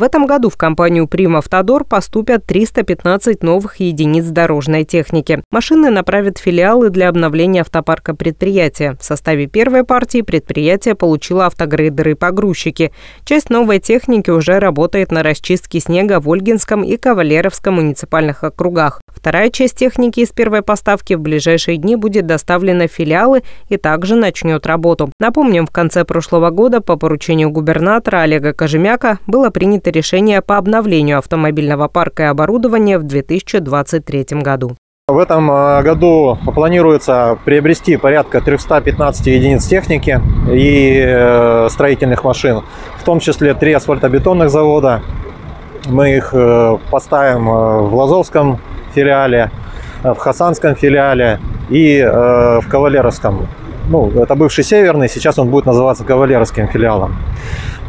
В этом году в компанию «Прим Автодор» поступят 315 новых единиц дорожной техники. Машины направят филиалы для обновления автопарка предприятия. В составе первой партии предприятие получило автогрейдеры и погрузчики. Часть новой техники уже работает на расчистке снега в Ольгинском и Кавалеровском муниципальных округах. Вторая часть техники из первой поставки в ближайшие дни будет доставлена в филиалы и также начнет работу. Напомним, в конце прошлого года по поручению губернатора Олега Кожемяка было принято принято решение по обновлению автомобильного парка и оборудования в 2023 году. В этом э, году планируется приобрести порядка 315 единиц техники и э, строительных машин, в том числе три асфальтобетонных завода. Мы их э, поставим в Лазовском филиале, в Хасанском филиале и в Кавалеровском. Ну, это бывший Северный, сейчас он будет называться Кавалеровским филиалом.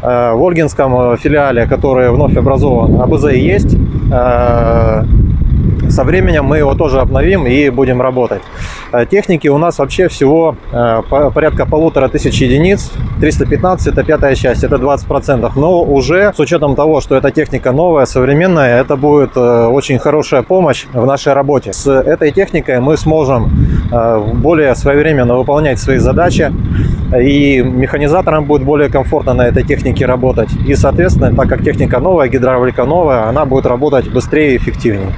Э, в Ольгинском э, филиале, который вновь образован, АБЗ есть. Э, со временем мы его тоже обновим и будем работать. Техники у нас вообще всего порядка полутора тысяч единиц. 315 это пятая часть, это 20%. Но уже с учетом того, что эта техника новая, современная, это будет очень хорошая помощь в нашей работе. С этой техникой мы сможем более своевременно выполнять свои задачи и механизаторам будет более комфортно на этой технике работать. И, соответственно, так как техника новая, гидравлика новая, она будет работать быстрее и эффективнее.